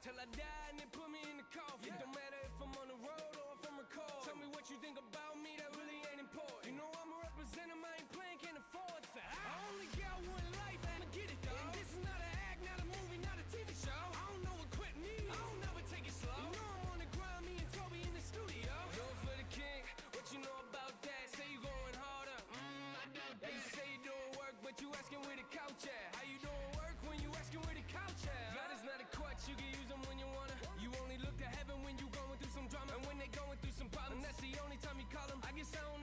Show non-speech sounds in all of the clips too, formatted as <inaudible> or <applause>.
till I die and then put me in the coffin. It don't matter if I'm on the road or if I'm recording. Tell me what you think about me, that really ain't important. You know I'm a representative, I ain't playing, can't afford that. I only got one life, I'ma get it though. And this is not an act, not a movie, not a TV show. I don't know what quit me, I don't never take it slow. You know I'm on the grind, me and Toby in the studio. Do for the king, what you know about that? Say you going harder, mmm, I doubt that. Yeah, you say you doing work, but you asking where the couch at. How you doing work when you asking where the couch at? God is not a crutch, you get call them.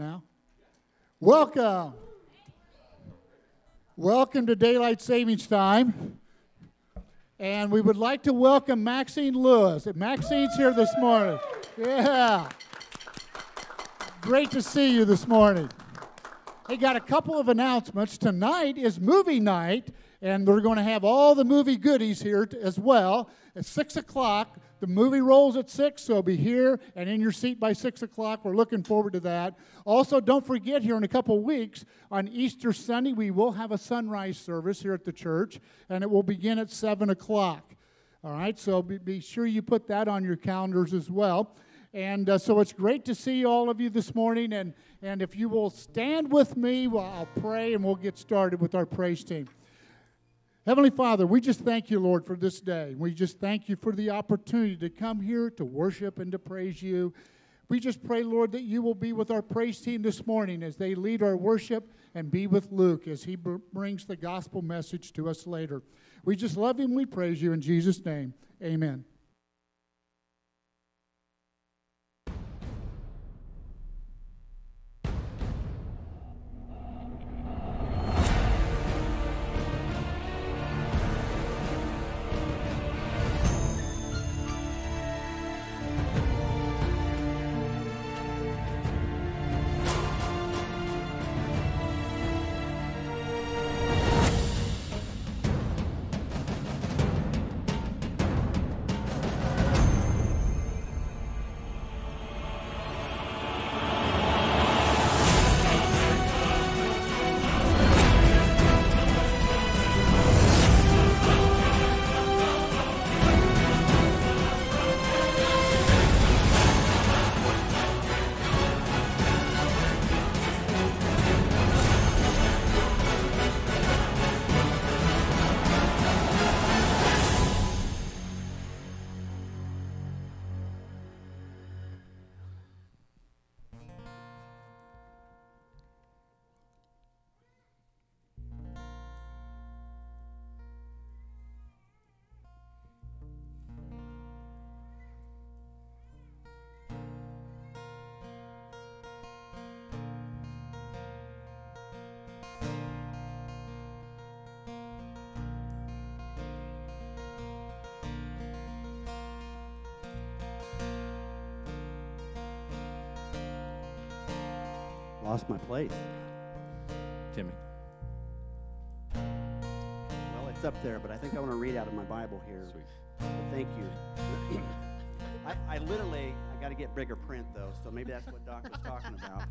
Now? Welcome. Welcome to Daylight Savings Time. And we would like to welcome Maxine Lewis. Maxine's here this morning. Yeah. Great to see you this morning. Hey, got a couple of announcements. Tonight is movie night, and we're going to have all the movie goodies here as well. At 6 o'clock, the movie rolls at 6, so be here and in your seat by 6 o'clock. We're looking forward to that. Also, don't forget here in a couple weeks, on Easter Sunday, we will have a sunrise service here at the church, and it will begin at 7 o'clock. All right, so be, be sure you put that on your calendars as well. And uh, so it's great to see all of you this morning. And, and if you will stand with me, well, I'll pray and we'll get started with our praise team. Heavenly Father, we just thank you, Lord, for this day. We just thank you for the opportunity to come here to worship and to praise you. We just pray, Lord, that you will be with our praise team this morning as they lead our worship and be with Luke as he br- brings the gospel message to us later. We just love him. We praise you in Jesus' name. Amen. Lost my place. Timmy. Well, it's up there, but I think I want to read out of my Bible here. Sweet. So thank you. <coughs> I, I literally, I got to get bigger print though, so maybe that's what Doc was talking about.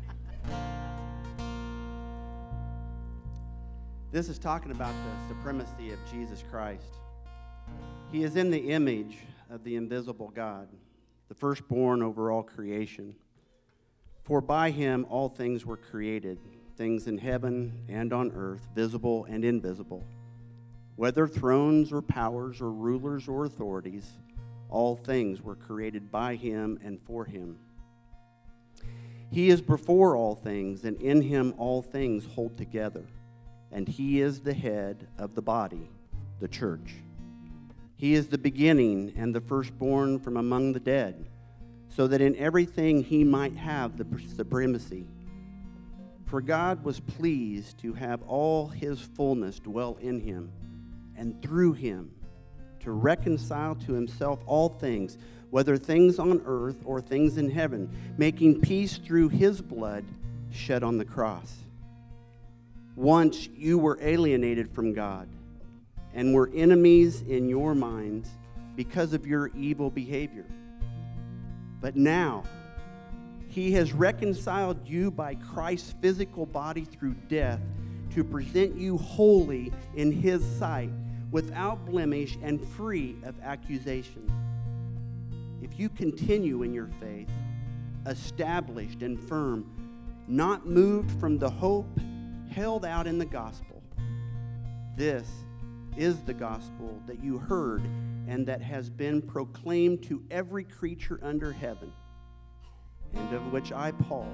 This is talking about the supremacy of Jesus Christ. He is in the image of the invisible God, the firstborn over all creation. For by him all things were created, things in heaven and on earth, visible and invisible. Whether thrones or powers or rulers or authorities, all things were created by him and for him. He is before all things, and in him all things hold together. And he is the head of the body, the church. He is the beginning and the firstborn from among the dead, so that in everything he might have the supremacy. For God was pleased to have all his fullness dwell in him, and through him to reconcile to himself all things, whether things on earth or things in heaven, making peace through his blood shed on the cross. Once you were alienated from God and were enemies in your minds because of your evil behavior. But now, he has reconciled you by Christ's physical body through death to present you holy in his sight, without blemish and free of accusation. If you continue in your faith, established and firm, not moved from the hope held out in the gospel, this is the gospel that you heard and that has been proclaimed to every creature under heaven, and of which I, Paul,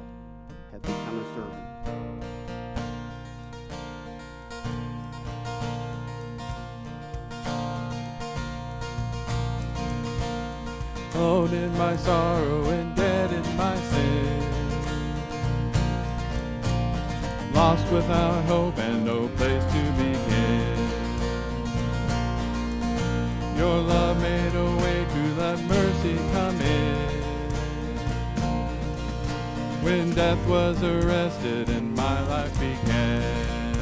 have become a servant. Alone in my sorrow and dead in my sin. lost without hope and no place to Your love made a way to let mercy come in. When death was arrested and my life began.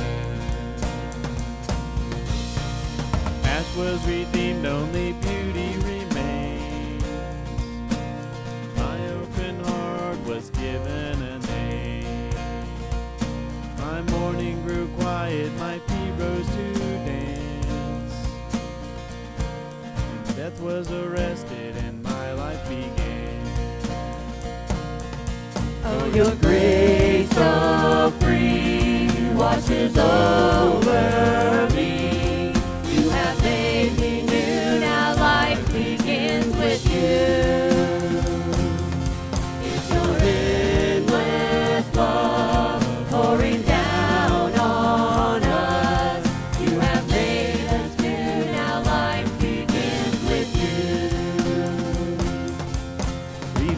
Ash was redeemed, only beauty remains. My open heart was given a name. My mourning grew quiet, my feet rose to dance. Death was arrested and my life began. Oh, your grace so free washes over me.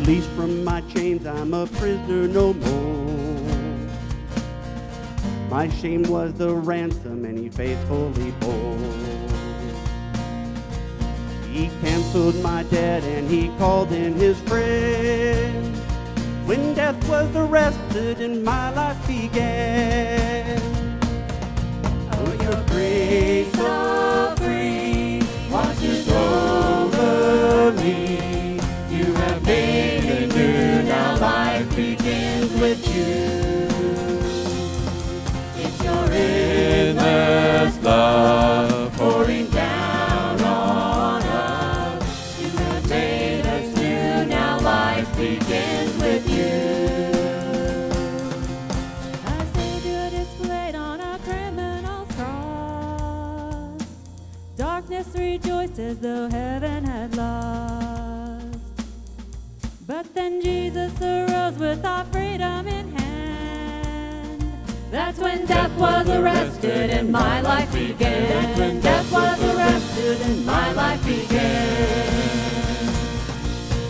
Released from my chains, I'm a prisoner no more. My shame was the ransom, and he faithfully bore. He canceled my debt, and he called in his friend. When death was arrested, and my life began. Oh, your grace so love pouring down on us. Have made us new, now life begins with you. Savior displayed on a criminal's cross. Darkness rejoiced as though heaven had lost. But then Jesus arose with our. That's when death was arrested and my life began. That's when death was arrested and my life began.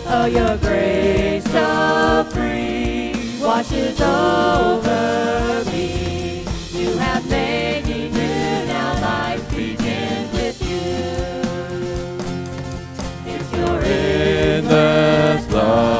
Oh, your grace so free washes over me. You have made me new, now life begins with you. It's your endless love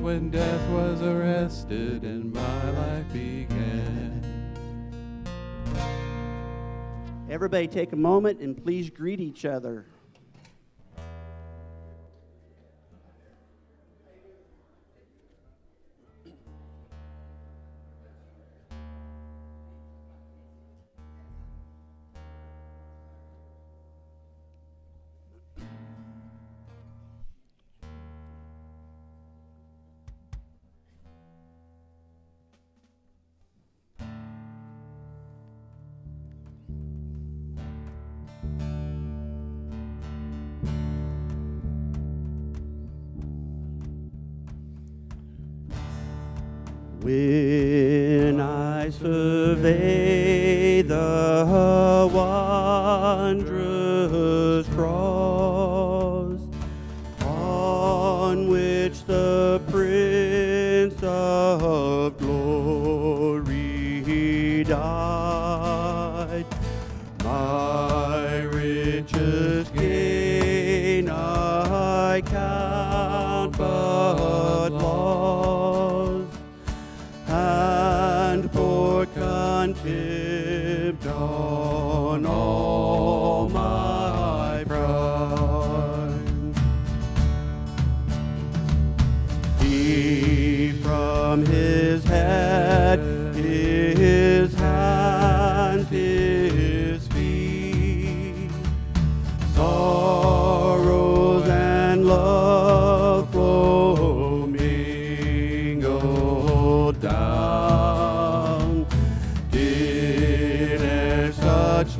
when death was arrested and my life began. Everybody take a moment and please greet each other.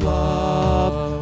love.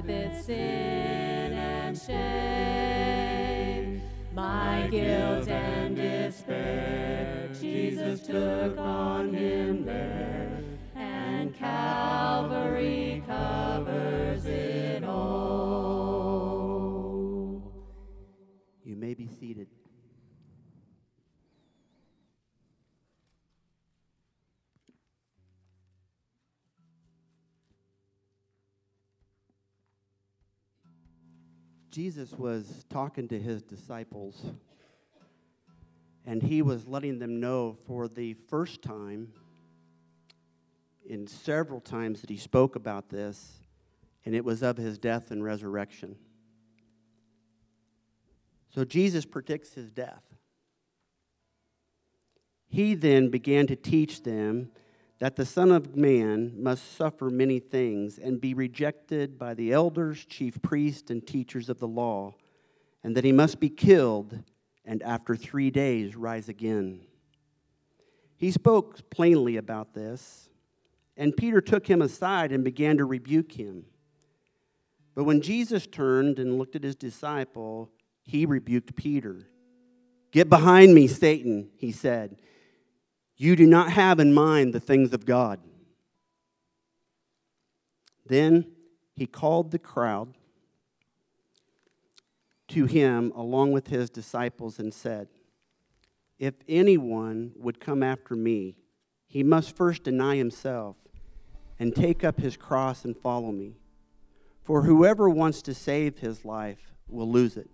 With its sin and shame, my guilt and despair, Jesus took on him there, and Calvary covers it Jesus was talking to his disciples, and he was letting them know for the first time, in several times that he spoke about this, and it was of his death and resurrection. So Jesus predicts his death. He then began to teach them that the Son of Man must suffer many things and be rejected by the elders, chief priests, and teachers of the law, and that he must be killed and after three days rise again. He spoke plainly about this, and Peter took him aside and began to rebuke him. But when Jesus turned and looked at his disciple, he rebuked Peter. Get behind me, Satan, he said. You do not have in mind the things of God. Then he called the crowd to him along with his disciples and said, If anyone would come after me, he must first deny himself and take up his cross and follow me. For whoever wants to save his life will lose it,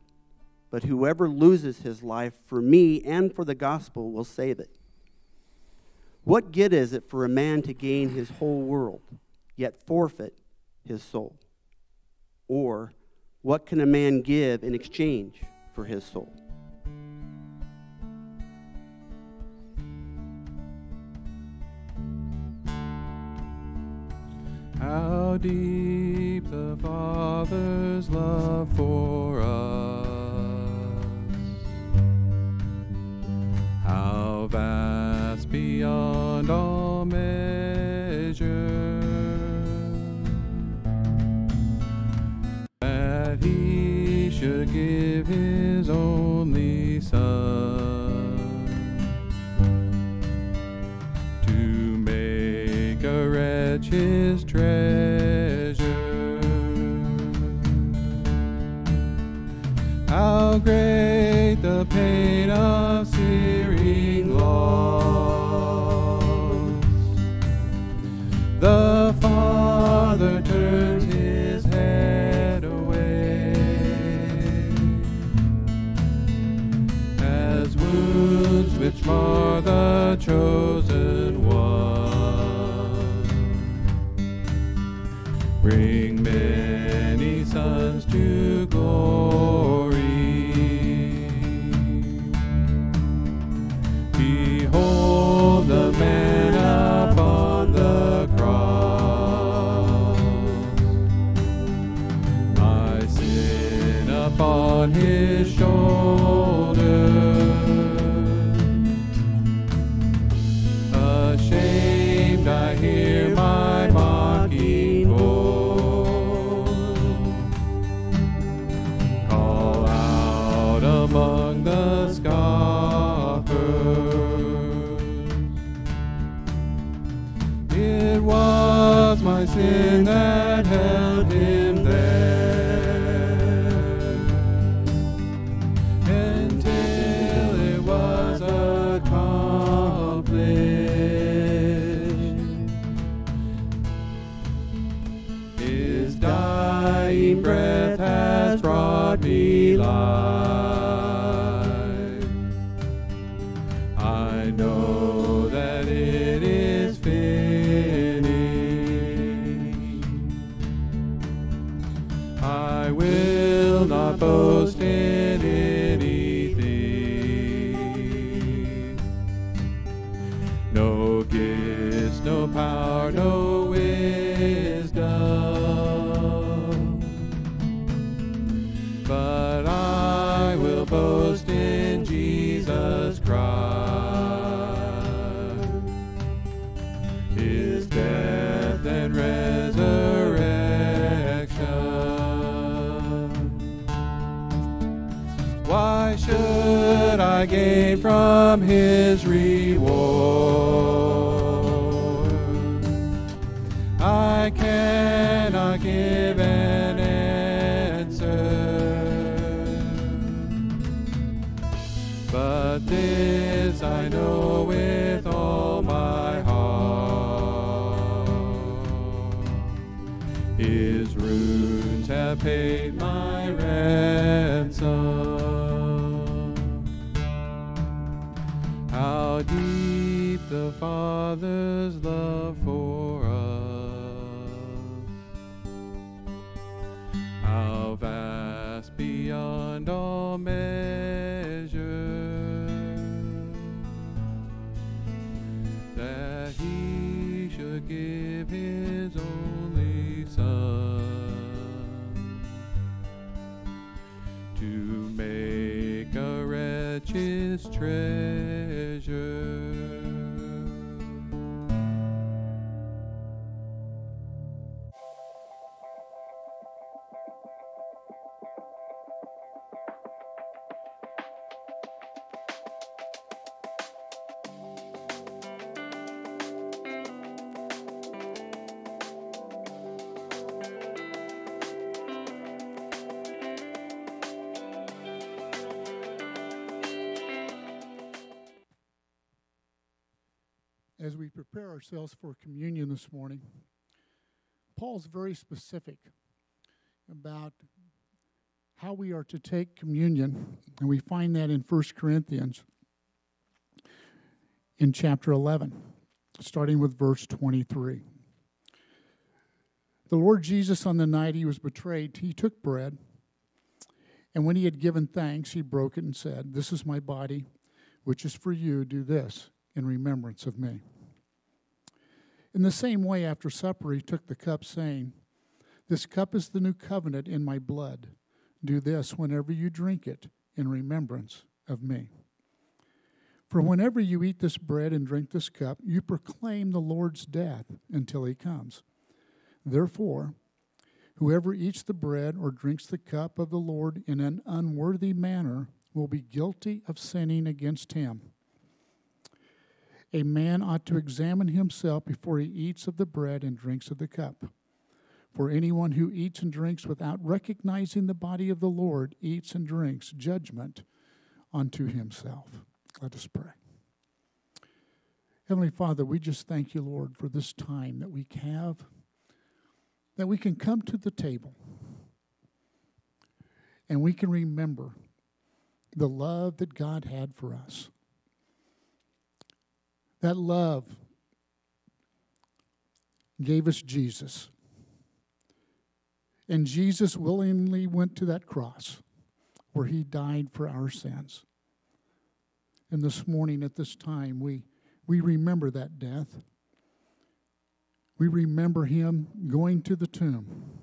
but whoever loses his life for me and for the gospel will save it. What good is it for a man to gain his whole world, yet forfeit his soul? Or what can a man give in exchange for his soul? How deep the Father's love for us. As we prepare ourselves for communion this morning, Paul's very specific about how we are to take communion, and we find that in 1 Corinthians in chapter 11, starting with verse 23. The Lord Jesus, on the night he was betrayed, he took bread, and when he had given thanks, he broke it and said, This is my body, which is for you. Do this in remembrance of me. In the same way, after supper, he took the cup, saying, This cup is the new covenant in my blood. Do this whenever you drink it in remembrance of me. For whenever you eat this bread and drink this cup, you proclaim the Lord's death until he comes. Therefore, whoever eats the bread or drinks the cup of the Lord in an unworthy manner will be guilty of sinning against him. A man ought to examine himself before he eats of the bread and drinks of the cup. For anyone who eats and drinks without recognizing the body of the Lord eats and drinks judgment unto himself. Let us pray. Heavenly Father, we just thank you, Lord, for this time that we have, that we can come to the table and we can remember the love that God had for us. That love gave us Jesus. And Jesus willingly went to that cross where he died for our sins. And this morning at this time, we, we remember that death. We remember him going to the tomb.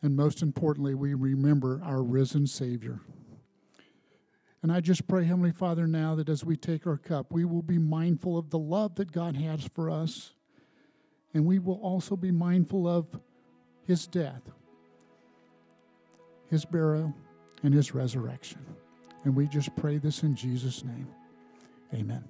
And most importantly, we remember our risen Savior. And I just pray, Heavenly Father, now that as we take our cup, we will be mindful of the love that God has for us. And we will also be mindful of his death, his burial, and his resurrection. And we just pray this in Jesus' name. Amen.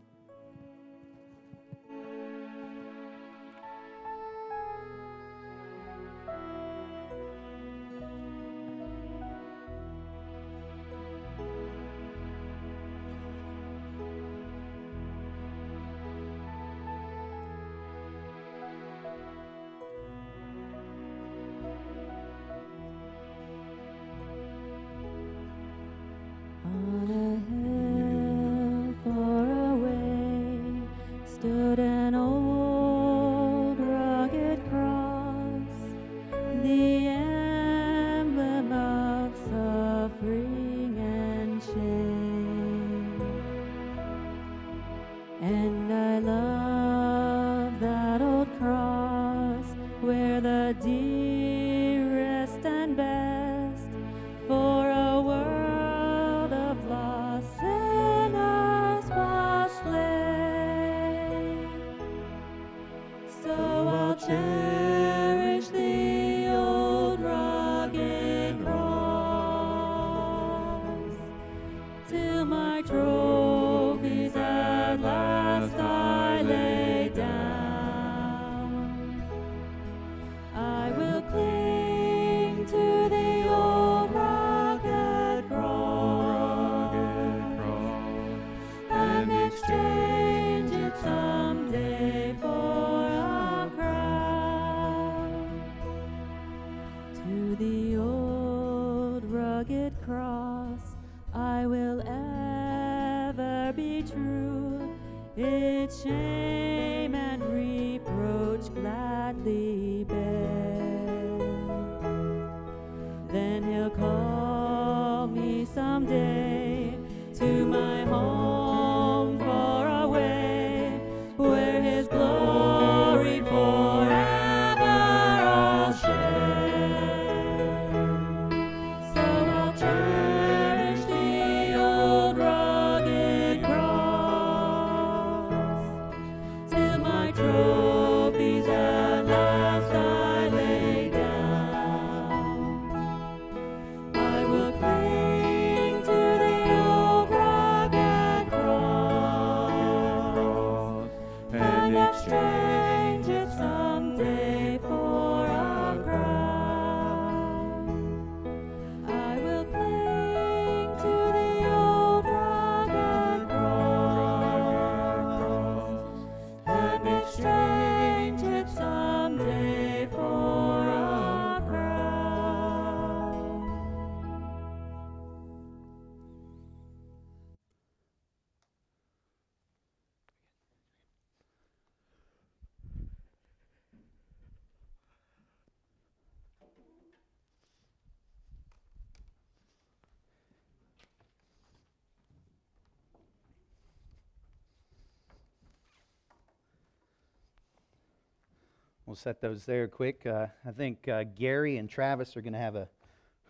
We'll set those there quick. Uh, I think uh, Gary and Travis are going to have a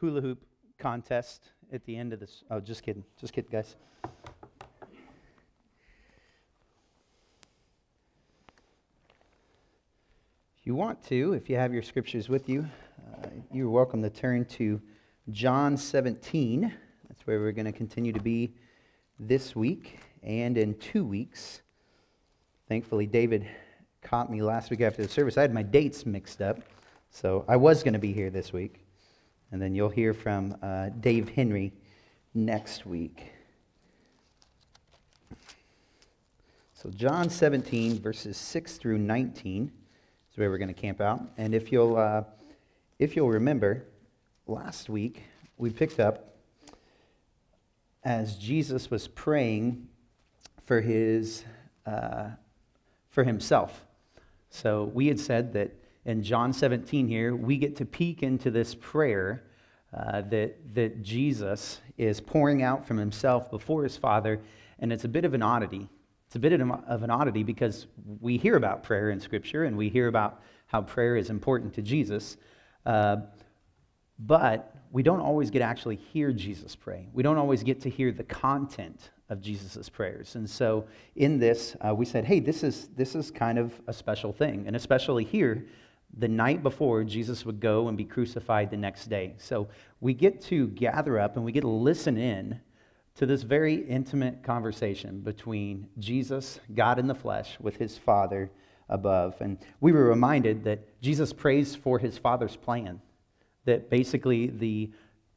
hula hoop contest at the end of this. Oh, just kidding. Just kidding, guys. If you want to, if you have your scriptures with you, uh, you're welcome to turn to John 17. That's where we're going to continue to be this week and in two weeks. Thankfully, David caught me last week after the service. I had my dates mixed up, so I was going to be here this week. And then you'll hear from uh, Dave Henry next week. So, John 17, verses 6 through 19 is where we're going to camp out. And if you'll, uh, if you'll remember, last week we picked up as Jesus was praying for his uh, for himself. So we had said that in John 17 here, we get to peek into this prayer uh, that, that Jesus is pouring out from himself before his Father, and it's a bit of an oddity. It's a bit of an- oddity because we hear about prayer in Scripture, and we hear about how prayer is important to Jesus. Uh, but we don't always get to actually hear Jesus pray. We don't always get to hear the content of Jesus' prayers. And so in this, uh, we said, hey, this is, this is kind of a special thing. And especially here, the night before Jesus would go and be crucified the next day. So we get to gather up and we get to listen in to this very intimate conversation between Jesus, God in the flesh, with his Father above. And we were reminded that Jesus prays for his Father's plan that basically the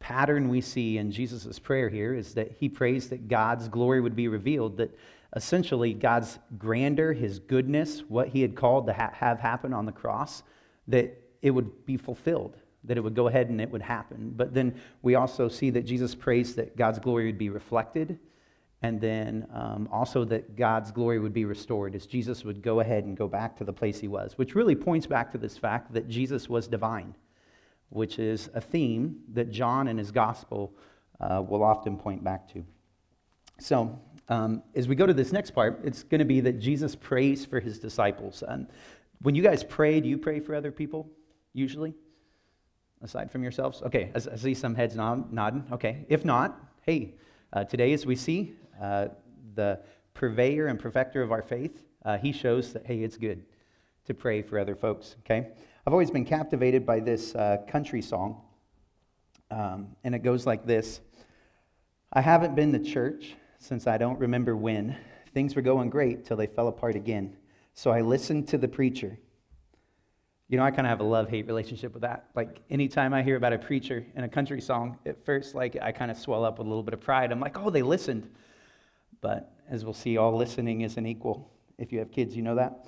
pattern we see in Jesus' prayer here is that he prays that God's glory would be revealed, that essentially God's grandeur, his goodness, what he had called to ha- have happen on the cross, that it would be fulfilled, that it would go ahead and it would happen. But then we also see that Jesus prays that God's glory would be reflected, and then um, also that God's glory would be restored as Jesus would go ahead and go back to the place he was, which really points back to this fact that Jesus was divine which is a theme that John and his gospel uh, will often point back to. So, um, as we go to this next part, it's going to be that Jesus prays for his disciples. And when you guys pray, do you pray for other people usually? Aside from yourselves? Okay, I, I see some heads nod, nodding. Okay, if not, hey, uh, today as we see, uh, the purveyor and perfecter of our faith, uh, he shows that, hey, it's good to pray for other folks, okay? I've always been captivated by this uh, country song, um, and it goes like this I haven't been to church since I don't remember when. Things were going great till they fell apart again. So I listened to the preacher. You know, I kind of have a love hate relationship with that. Like, anytime I hear about a preacher in a country song, at first, like, I kind of swell up with a little bit of pride. I'm like, oh, they listened. But as we'll see, all listening isn't equal. If you have kids, you know that.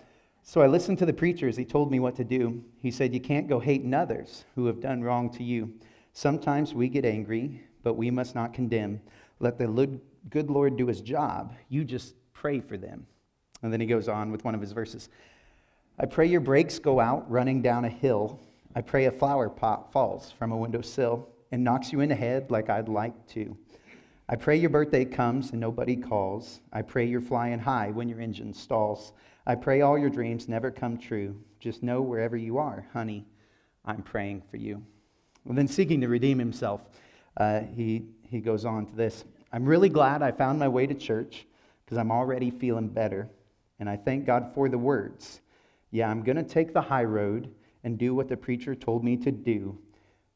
So I listened to the preacher as he told me what to do. He said, You can't go hating others who have done wrong to you. Sometimes we get angry, but we must not condemn. Let the good Lord do his job. You just pray for them. And then he goes on with one of his verses. I pray your brakes go out running down a hill. I pray a flower pot falls from a windowsill and knocks you in the head like I'd like to. I pray your birthday comes and nobody calls. I pray you're flying high when your engine stalls. I pray all your dreams never come true. Just know wherever you are, honey, I'm praying for you. Well, then, seeking to redeem himself, uh, he, he goes on to this I'm really glad I found my way to church because I'm already feeling better. And I thank God for the words. Yeah, I'm going to take the high road and do what the preacher told me to do.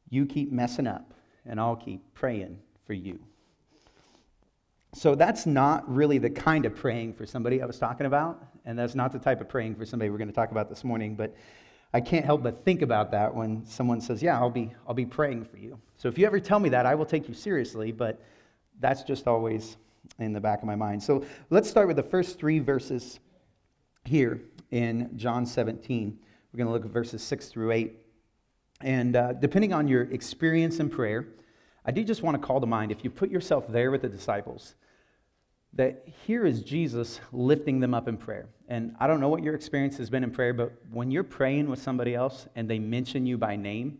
You keep messing up, and I'll keep praying for you. So that's not really the kind of praying for somebody I was talking about, and that's not the type of praying for somebody we're going to talk about this morning, but I can't help but think about that when someone says, "Yeah, I'll be I'll be praying for you." So if you ever tell me that, I will take you seriously, but that's just always in the back of my mind. So let's start with the first 3 verses here in John 17. We're going to look at verses 6 through 8. And uh, depending on your experience in prayer, I do just want to call to mind if you put yourself there with the disciples, that here is Jesus lifting them up in prayer. And I don't know what your experience has been in prayer, but when you're praying with somebody else and they mention you by name,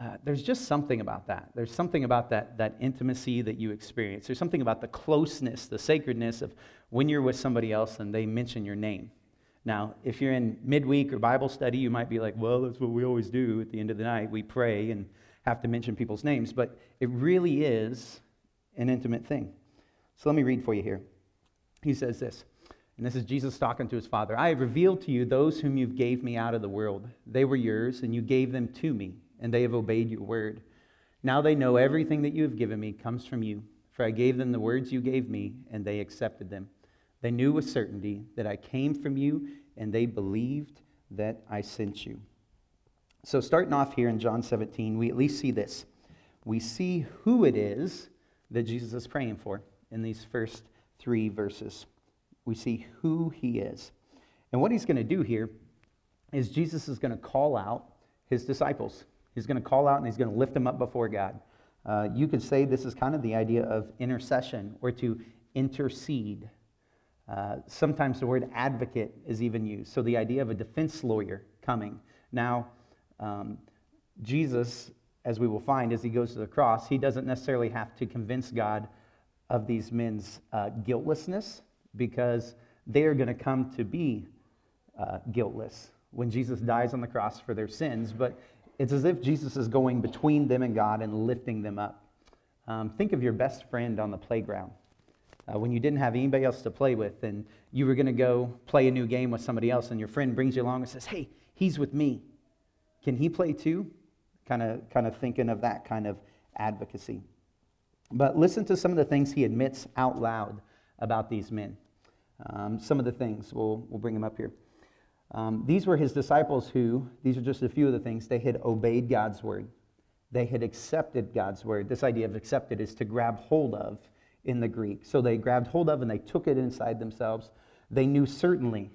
uh, there's just something about that. There's something about that, that intimacy that you experience. There's something about the closeness, the sacredness of when you're with somebody else and they mention your name. Now, if you're in midweek or Bible study, you might be like, well, that's what we always do at the end of the night. We pray and have to mention people's names. But it really is an intimate thing. So let me read for you here. He says this, and this is Jesus talking to his Father I have revealed to you those whom you gave me out of the world. They were yours, and you gave them to me, and they have obeyed your word. Now they know everything that you have given me comes from you, for I gave them the words you gave me, and they accepted them. They knew with certainty that I came from you, and they believed that I sent you. So, starting off here in John 17, we at least see this. We see who it is that Jesus is praying for in these first three verses. We see who he is. And what he's going to do here is Jesus is going to call out his disciples. He's going to call out and he's going to lift them up before God. Uh, you could say this is kind of the idea of intercession or to intercede. Uh, sometimes the word advocate is even used. So the idea of a defense lawyer coming. Now, um, Jesus, as we will find as he goes to the cross, he doesn't necessarily have to convince God of these men's uh, guiltlessness because they are going to come to be uh, guiltless when Jesus dies on the cross for their sins. But it's as if Jesus is going between them and God and lifting them up. Um, think of your best friend on the playground. Uh, when you didn't have anybody else to play with and you were going to go play a new game with somebody else and your friend brings you along and says hey he's with me can he play too kind of kind of thinking of that kind of advocacy but listen to some of the things he admits out loud about these men. Um, some of the things. We'll, we'll bring them up here. Um, these were his disciples who these are just a few of the things they had obeyed god's word. They had accepted god's word. This idea of accepted is to grab hold of in the Greek. So they grabbed hold of and they took it inside themselves. They knew certainly,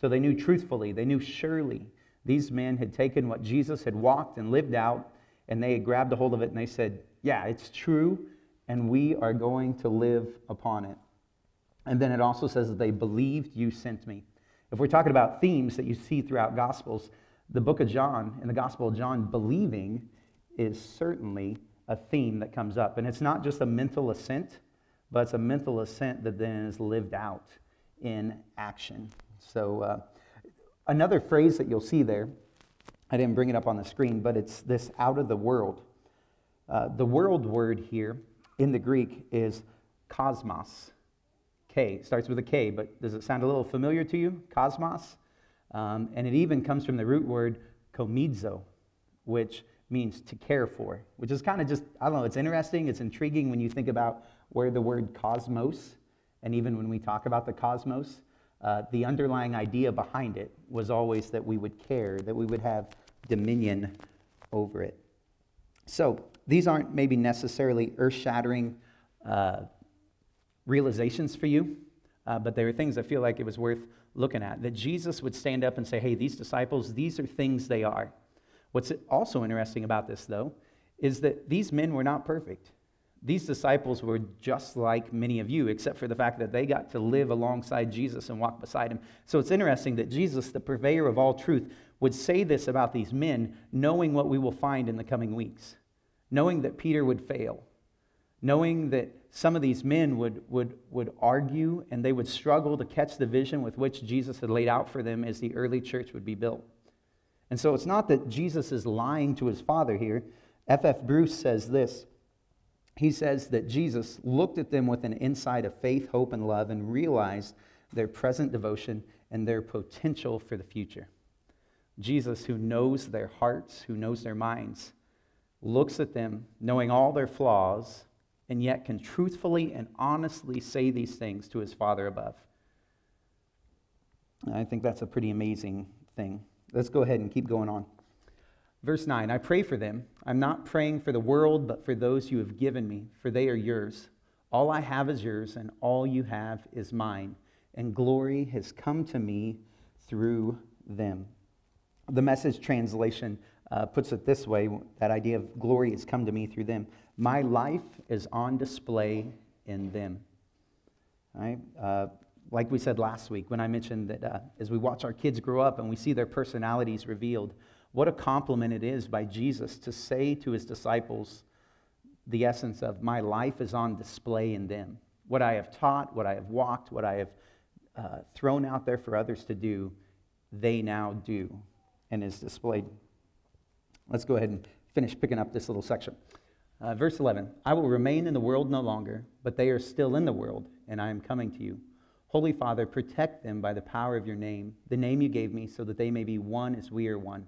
so they knew truthfully, they knew surely these men had taken what Jesus had walked and lived out, and they had grabbed a hold of it and they said, Yeah, it's true, and we are going to live upon it. And then it also says that they believed you sent me. If we're talking about themes that you see throughout Gospels, the book of John, and the Gospel of John, believing is certainly a theme that comes up. And it's not just a mental assent, but it's a mental assent that then is lived out in action. So, uh, another phrase that you'll see there, I didn't bring it up on the screen, but it's this out of the world. Uh, the world word here in the Greek is cosmos. K starts with a K, but does it sound a little familiar to you? Cosmos? Um, and it even comes from the root word komizo, which means to care for, which is kind of just, I don't know, it's interesting, it's intriguing when you think about where the word cosmos, and even when we talk about the cosmos, uh, the underlying idea behind it was always that we would care, that we would have dominion over it. So these aren't maybe necessarily earth shattering uh, realizations for you, uh, but they were things I feel like it was worth looking at. That Jesus would stand up and say, hey, these disciples, these are things they are. What's also interesting about this, though, is that these men were not perfect. These disciples were just like many of you, except for the fact that they got to live alongside Jesus and walk beside him. So it's interesting that Jesus, the purveyor of all truth, would say this about these men, knowing what we will find in the coming weeks, knowing that Peter would fail, knowing that some of these men would, would, would argue and they would struggle to catch the vision with which Jesus had laid out for them as the early church would be built. And so it's not that Jesus is lying to his Father here. F.F. Bruce says this. He says that Jesus looked at them with an insight of faith, hope, and love and realized their present devotion and their potential for the future. Jesus, who knows their hearts, who knows their minds, looks at them knowing all their flaws and yet can truthfully and honestly say these things to his Father above. And I think that's a pretty amazing thing. Let's go ahead and keep going on. Verse 9 I pray for them. I'm not praying for the world, but for those you have given me, for they are yours. All I have is yours, and all you have is mine. And glory has come to me through them. The message translation uh, puts it this way that idea of glory has come to me through them. My life is on display in them. Right? Uh, like we said last week when I mentioned that uh, as we watch our kids grow up and we see their personalities revealed, what a compliment it is by Jesus to say to his disciples the essence of, My life is on display in them. What I have taught, what I have walked, what I have uh, thrown out there for others to do, they now do and is displayed. Let's go ahead and finish picking up this little section. Uh, verse 11 I will remain in the world no longer, but they are still in the world, and I am coming to you. Holy Father, protect them by the power of your name, the name you gave me, so that they may be one as we are one.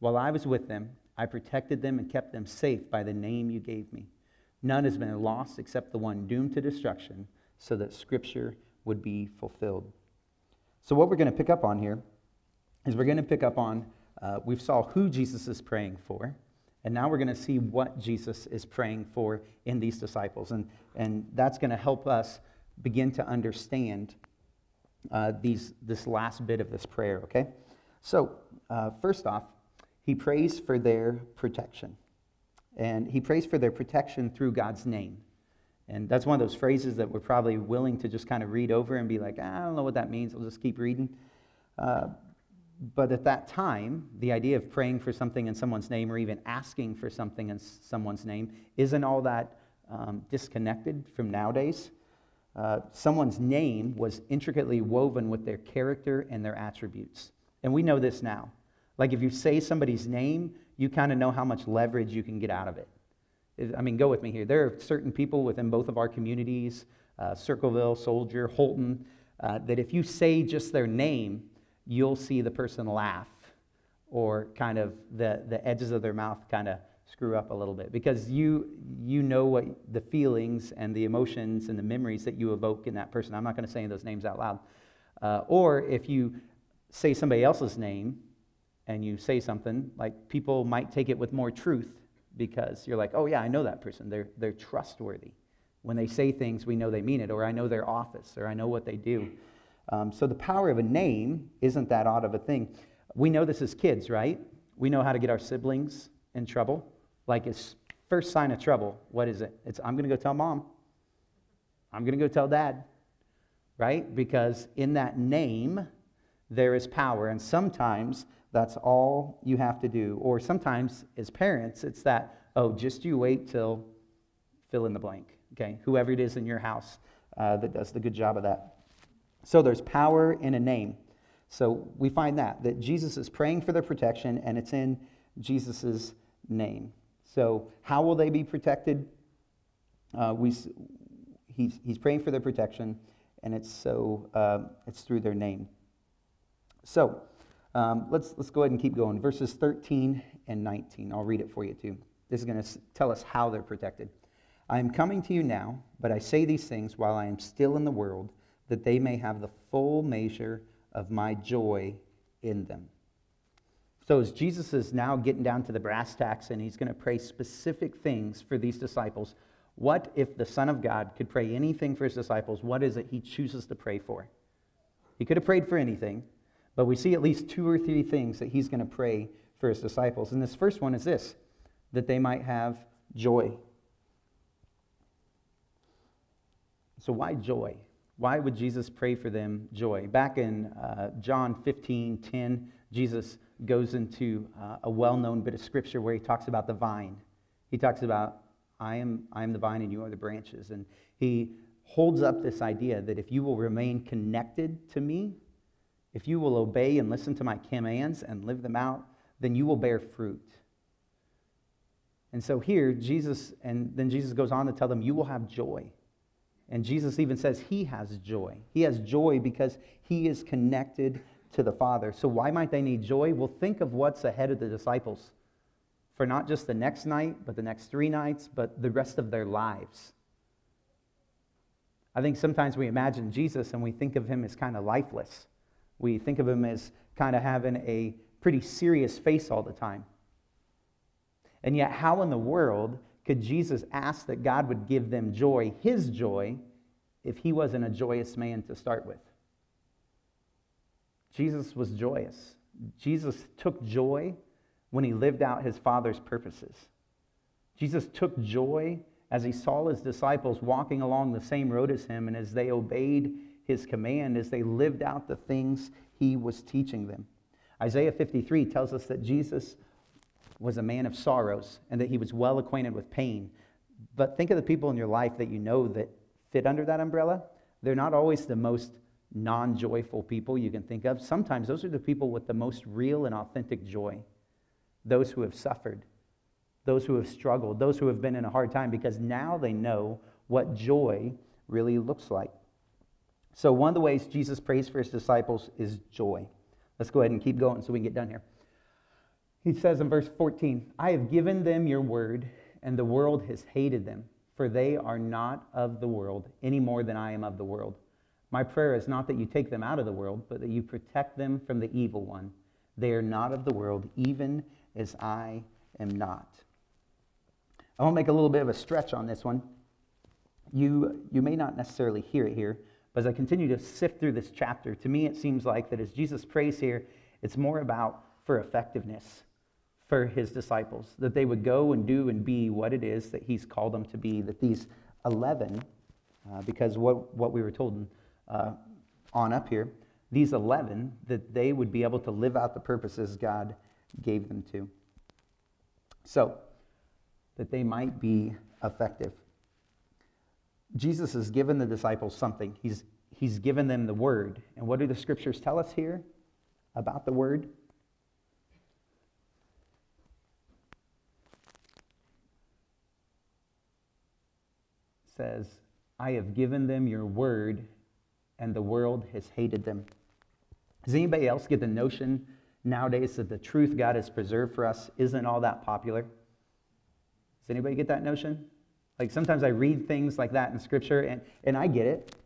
While I was with them, I protected them and kept them safe by the name you gave me. None has been lost except the one doomed to destruction, so that Scripture would be fulfilled. So, what we're going to pick up on here is we're going to pick up on, uh, we saw who Jesus is praying for, and now we're going to see what Jesus is praying for in these disciples. And, and that's going to help us begin to understand uh, these, this last bit of this prayer, okay? So, uh, first off, he prays for their protection. And he prays for their protection through God's name. And that's one of those phrases that we're probably willing to just kind of read over and be like, "Ah, I don't know what that means. I'll just keep reading. Uh, but at that time, the idea of praying for something in someone's name or even asking for something in someone's name isn't all that um, disconnected from nowadays. Uh, someone's name was intricately woven with their character and their attributes. And we know this now. Like if you say somebody's name, you kind of know how much leverage you can get out of it. I mean, go with me here. There are certain people within both of our communities, uh, Circleville, Soldier, Holton, uh, that if you say just their name, you'll see the person laugh or kind of the, the edges of their mouth kind of screw up a little bit because you you know what the feelings and the emotions and the memories that you evoke in that person. I'm not going to say those names out loud. Uh, or if you say somebody else's name and you say something like people might take it with more truth because you're like oh yeah i know that person. They're, they're trustworthy. When they say things we know they mean it or i know their office or i know what they do um, so the power of a name isn't that odd of a thing we know this as kids right we know how to get our siblings in trouble like his first sign of trouble, what is it? It's I'm going to go tell mom. I'm going to go tell dad. Right? Because in that name, there is power. And sometimes that's all you have to do. Or sometimes, as parents, it's that, oh, just you wait till fill in the blank. Okay? Whoever it is in your house uh, that does the good job of that. So there's power in a name. So we find that, that Jesus is praying for their protection, and it's in Jesus' name. So, how will they be protected? Uh, we, he's, he's praying for their protection, and it's so uh, it's through their name. So, um, let's let's go ahead and keep going. Verses 13 and 19. I'll read it for you too. This is going to tell us how they're protected. I am coming to you now, but I say these things while I am still in the world, that they may have the full measure of my joy in them. So, as Jesus is now getting down to the brass tacks and he's going to pray specific things for these disciples, what if the Son of God could pray anything for his disciples? What is it he chooses to pray for? He could have prayed for anything, but we see at least two or three things that he's going to pray for his disciples. And this first one is this that they might have joy. So, why joy? Why would Jesus pray for them joy? Back in uh, John 15 10, Jesus goes into uh, a well known bit of scripture where he talks about the vine. He talks about, I am, I am the vine and you are the branches. And he holds up this idea that if you will remain connected to me, if you will obey and listen to my commands and live them out, then you will bear fruit. And so here, Jesus, and then Jesus goes on to tell them, You will have joy. And Jesus even says he has joy. He has joy because he is connected to the Father. So, why might they need joy? Well, think of what's ahead of the disciples for not just the next night, but the next three nights, but the rest of their lives. I think sometimes we imagine Jesus and we think of him as kind of lifeless. We think of him as kind of having a pretty serious face all the time. And yet, how in the world could Jesus ask that God would give them joy, his joy, if he wasn't a joyous man to start with? Jesus was joyous. Jesus took joy when he lived out his Father's purposes. Jesus took joy as he saw his disciples walking along the same road as him and as they obeyed his command, as they lived out the things he was teaching them. Isaiah 53 tells us that Jesus was a man of sorrows and that he was well acquainted with pain. But think of the people in your life that you know that fit under that umbrella. They're not always the most non joyful people you can think of. Sometimes those are the people with the most real and authentic joy. Those who have suffered, those who have struggled, those who have been in a hard time, because now they know what joy really looks like. So, one of the ways Jesus prays for his disciples is joy. Let's go ahead and keep going so we can get done here. He says in verse 14, I have given them your word, and the world has hated them, for they are not of the world any more than I am of the world. My prayer is not that you take them out of the world, but that you protect them from the evil one. They are not of the world, even as I am not. I want to make a little bit of a stretch on this one. You, you may not necessarily hear it here, but as I continue to sift through this chapter, to me it seems like that as Jesus prays here, it's more about for effectiveness for his disciples, that they would go and do and be what it is that he's called them to be, that these 11, uh, because what, what we were told uh, on up here, these 11, that they would be able to live out the purposes God gave them to. So, that they might be effective. Jesus has given the disciples something. He's, he's given them the word. And what do the scriptures tell us here about the word? Says, I have given them your word, and the world has hated them. Does anybody else get the notion nowadays that the truth God has preserved for us isn't all that popular? Does anybody get that notion? Like sometimes I read things like that in Scripture, and, and I get it.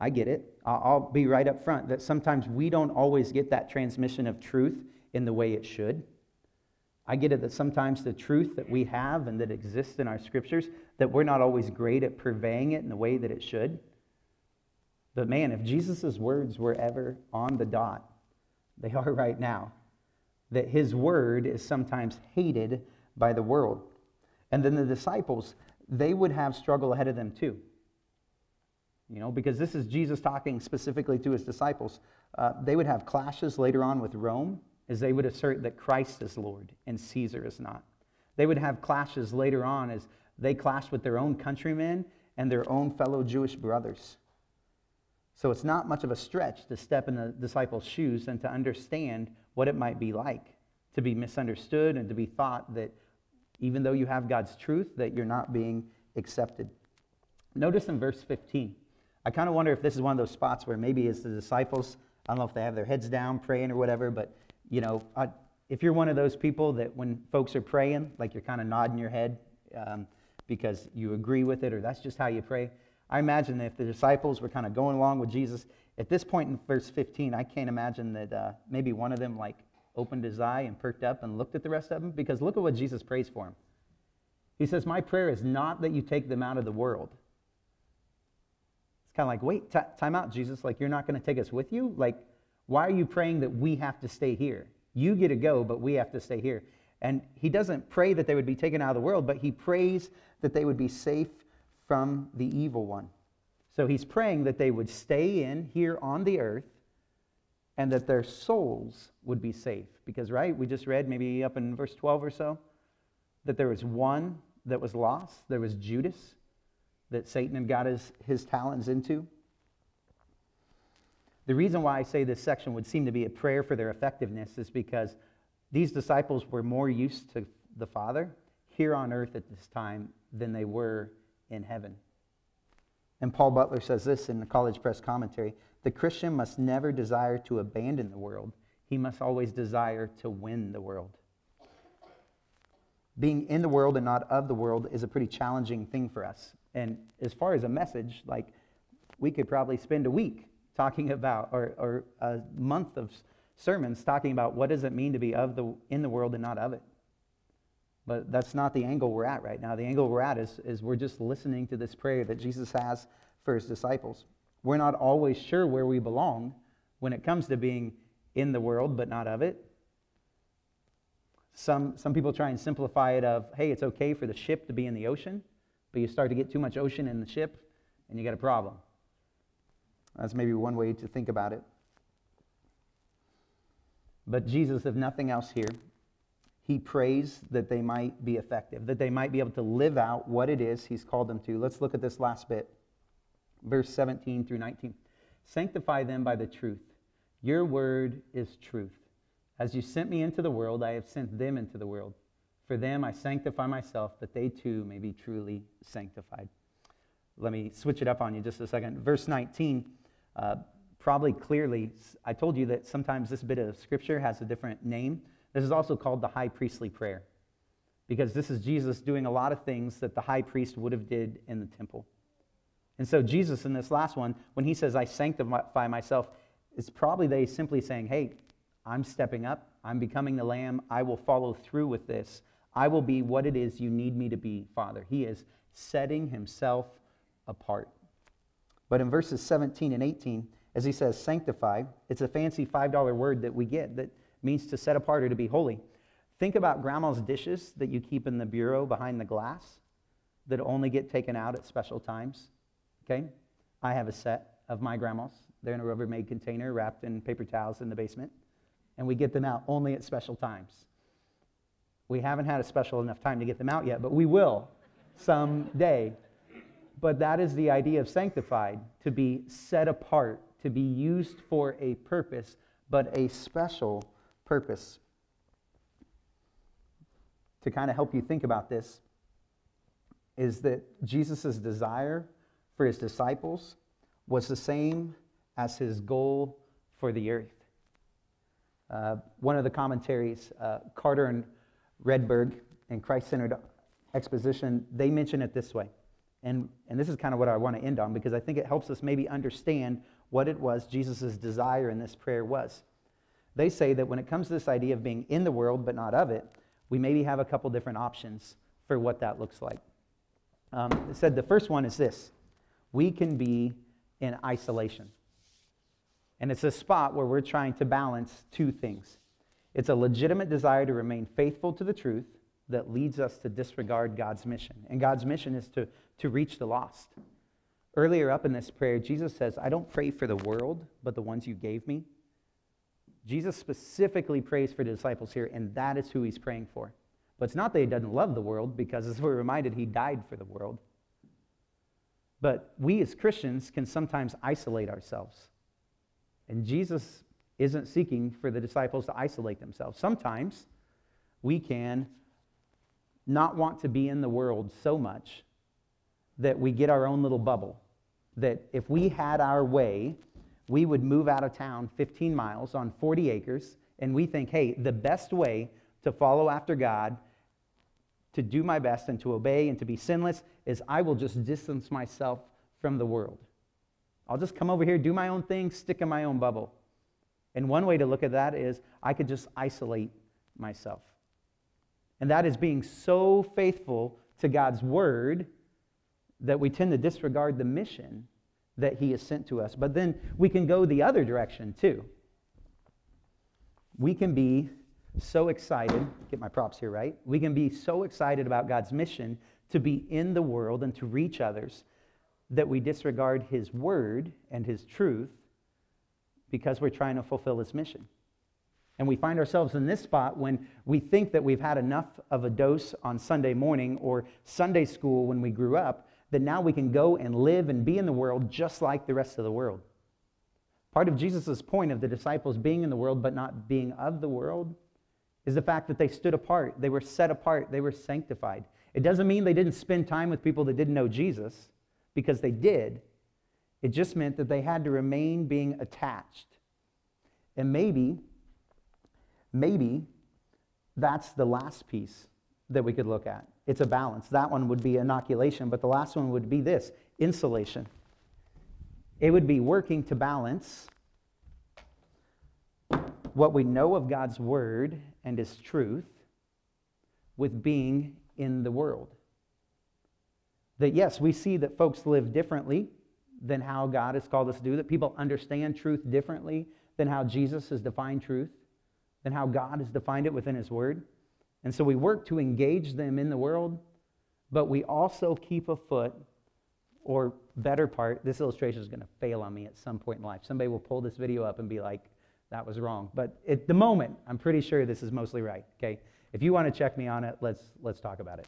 I get it. I'll, I'll be right up front that sometimes we don't always get that transmission of truth in the way it should. I get it that sometimes the truth that we have and that exists in our scriptures, that we're not always great at purveying it in the way that it should. But man, if Jesus' words were ever on the dot, they are right now, that his word is sometimes hated by the world. And then the disciples, they would have struggle ahead of them too. You know, because this is Jesus talking specifically to his disciples. Uh, they would have clashes later on with Rome is they would assert that Christ is Lord and Caesar is not. They would have clashes later on as they clashed with their own countrymen and their own fellow Jewish brothers. So it's not much of a stretch to step in the disciples' shoes and to understand what it might be like to be misunderstood and to be thought that even though you have God's truth, that you're not being accepted. Notice in verse 15, I kind of wonder if this is one of those spots where maybe it's the disciples, I don't know if they have their heads down praying or whatever, but you know, I, if you're one of those people that when folks are praying, like you're kind of nodding your head um, because you agree with it or that's just how you pray, I imagine that if the disciples were kind of going along with Jesus, at this point in verse 15, I can't imagine that uh, maybe one of them like opened his eye and perked up and looked at the rest of them because look at what Jesus prays for him. He says, My prayer is not that you take them out of the world. It's kind of like, wait, t- time out, Jesus. Like, you're not going to take us with you? Like, why are you praying that we have to stay here? You get to go, but we have to stay here. And he doesn't pray that they would be taken out of the world, but he prays that they would be safe from the evil one. So he's praying that they would stay in here on the earth and that their souls would be safe. Because, right, we just read maybe up in verse 12 or so that there was one that was lost, there was Judas that Satan had got his, his talons into. The reason why I say this section would seem to be a prayer for their effectiveness is because these disciples were more used to the Father here on earth at this time than they were in heaven. And Paul Butler says this in the College Press commentary The Christian must never desire to abandon the world, he must always desire to win the world. Being in the world and not of the world is a pretty challenging thing for us. And as far as a message, like we could probably spend a week talking about, or, or a month of sermons talking about what does it mean to be of the, in the world and not of it. But that's not the angle we're at right now. The angle we're at is, is we're just listening to this prayer that Jesus has for his disciples. We're not always sure where we belong when it comes to being in the world but not of it. Some, some people try and simplify it of, hey, it's okay for the ship to be in the ocean, but you start to get too much ocean in the ship and you got a problem. That's maybe one way to think about it. But Jesus, if nothing else here, he prays that they might be effective, that they might be able to live out what it is he's called them to. Let's look at this last bit, verse 17 through 19. Sanctify them by the truth. Your word is truth. As you sent me into the world, I have sent them into the world. For them I sanctify myself, that they too may be truly sanctified. Let me switch it up on you just a second. Verse 19, uh, probably clearly, I told you that sometimes this bit of scripture has a different name. This is also called the high priestly prayer because this is Jesus doing a lot of things that the high priest would have did in the temple. And so Jesus in this last one, when he says, I sanctify myself, it's probably they simply saying, hey, I'm stepping up. I'm becoming the lamb. I will follow through with this. I will be what it is you need me to be, Father. He is setting himself apart. But in verses 17 and 18, as he says sanctify, it's a fancy $5 word that we get that means to set apart or to be holy. Think about grandma's dishes that you keep in the bureau behind the glass that only get taken out at special times. Okay? I have a set of my grandma's. They're in a Rubbermaid container wrapped in paper towels in the basement, and we get them out only at special times. We haven't had a special enough time to get them out yet, but we will someday. But that is the idea of sanctified to be set apart, to be used for a purpose, but a special purpose. To kind of help you think about this, is that Jesus' desire for his disciples was the same as his goal for the earth. Uh, one of the commentaries, uh, Carter and Wredberg in Christ centered exposition, they mention it this way. And, and this is kind of what I want to end on because I think it helps us maybe understand what it was Jesus' desire in this prayer was. They say that when it comes to this idea of being in the world but not of it, we maybe have a couple different options for what that looks like. Um, it said the first one is this we can be in isolation. And it's a spot where we're trying to balance two things. It's a legitimate desire to remain faithful to the truth that leads us to disregard God's mission. And God's mission is to, to reach the lost. Earlier up in this prayer, Jesus says, I don't pray for the world, but the ones you gave me. Jesus specifically prays for the disciples here, and that is who he's praying for. But it's not that he doesn't love the world, because as we're reminded, he died for the world. But we as Christians can sometimes isolate ourselves. And Jesus isn't seeking for the disciples to isolate themselves. Sometimes we can not want to be in the world so much that we get our own little bubble. That if we had our way, we would move out of town 15 miles on 40 acres, and we think, hey, the best way to follow after God, to do my best and to obey and to be sinless, is I will just distance myself from the world. I'll just come over here, do my own thing, stick in my own bubble. And one way to look at that is I could just isolate myself. And that is being so faithful to God's word that we tend to disregard the mission that he has sent to us. But then we can go the other direction too. We can be so excited, get my props here right. We can be so excited about God's mission to be in the world and to reach others that we disregard his word and his truth because we're trying to fulfill his mission. And we find ourselves in this spot when we think that we've had enough of a dose on Sunday morning or Sunday school when we grew up, that now we can go and live and be in the world just like the rest of the world. Part of Jesus' point of the disciples being in the world but not being of the world is the fact that they stood apart. They were set apart. They were sanctified. It doesn't mean they didn't spend time with people that didn't know Jesus, because they did. It just meant that they had to remain being attached. And maybe, maybe that's the last piece that we could look at. It's a balance. That one would be inoculation, but the last one would be this insulation. It would be working to balance what we know of God's word and his truth with being in the world. That yes, we see that folks live differently than how God has called us to do, that people understand truth differently than how Jesus has defined truth, than how God has defined it within his word. And so we work to engage them in the world, but we also keep a foot, or better part, this illustration is going to fail on me at some point in life. Somebody will pull this video up and be like, that was wrong. But at the moment, I'm pretty sure this is mostly right. Okay? If you want to check me on it, let's, let's talk about it.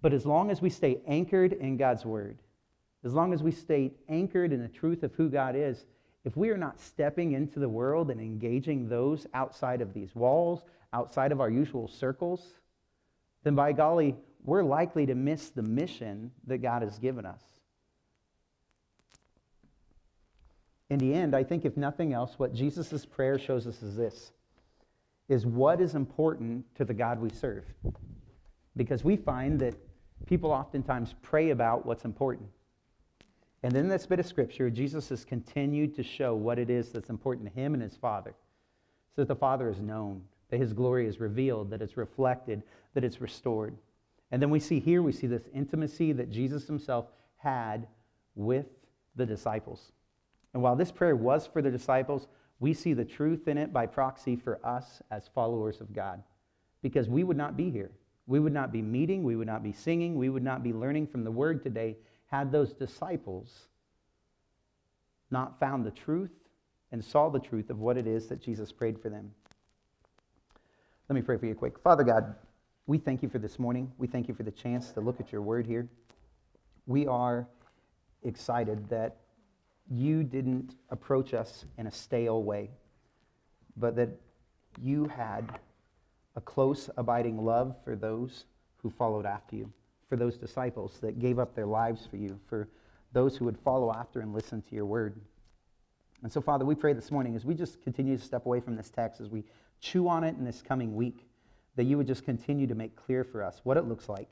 But as long as we stay anchored in God's word, as long as we stay anchored in the truth of who God is, if we are not stepping into the world and engaging those outside of these walls, outside of our usual circles, then by golly, we're likely to miss the mission that God has given us. In the end, I think if nothing else, what Jesus' prayer shows us is this is what is important to the God we serve. Because we find that people oftentimes pray about what's important. And in this bit of scripture, Jesus has continued to show what it is that's important to him and his Father. So that the Father is known, that his glory is revealed, that it's reflected, that it's restored. And then we see here, we see this intimacy that Jesus himself had with the disciples. And while this prayer was for the disciples, we see the truth in it by proxy for us as followers of God. Because we would not be here. We would not be meeting. We would not be singing. We would not be learning from the word today had those disciples not found the truth and saw the truth of what it is that Jesus prayed for them. Let me pray for you quick. Father God, we thank you for this morning. We thank you for the chance to look at your word here. We are excited that you didn't approach us in a stale way, but that you had a close, abiding love for those who followed after you, for those disciples that gave up their lives for you, for those who would follow after and listen to your word. And so, Father, we pray this morning as we just continue to step away from this text, as we chew on it in this coming week, that you would just continue to make clear for us what it looks like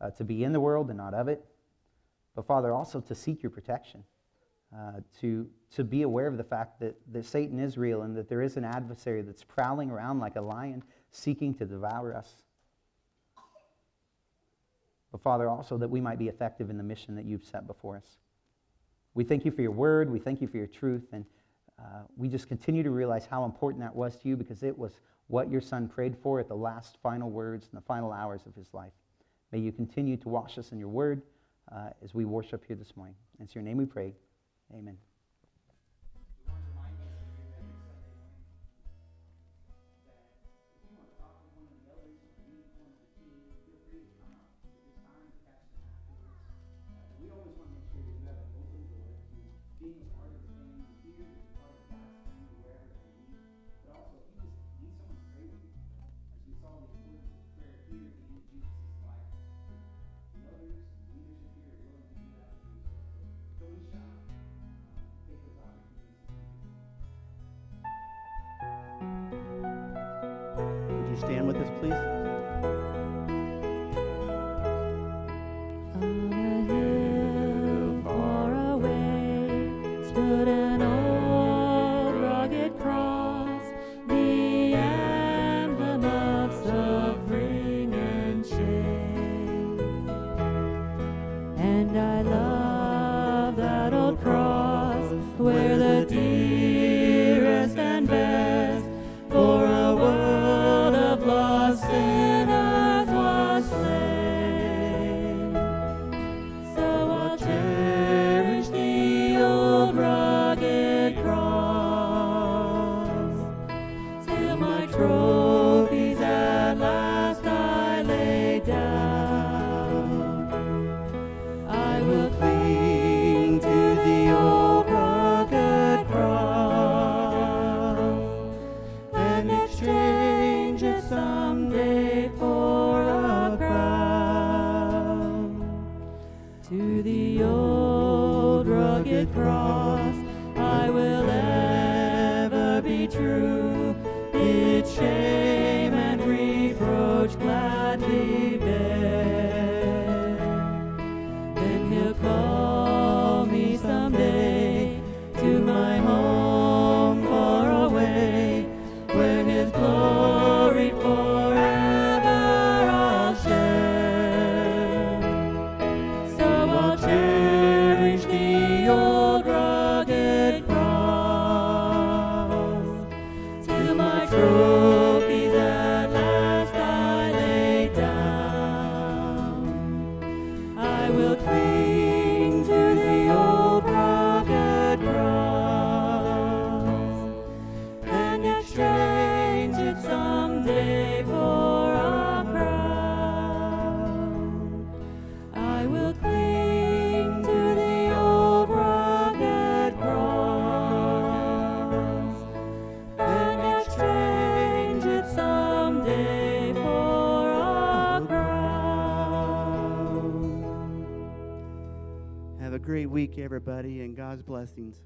uh, to be in the world and not of it, but, Father, also to seek your protection uh, to, to be aware of the fact that, that Satan is real and that there is an adversary that's prowling around like a lion seeking to devour us. But, Father, also that we might be effective in the mission that you've set before us. We thank you for your word. We thank you for your truth. And uh, we just continue to realize how important that was to you because it was what your son prayed for at the last final words and the final hours of his life. May you continue to wash us in your word uh, as we worship here this morning. And it's your name we pray. Amen. Week, everybody, and God's blessings.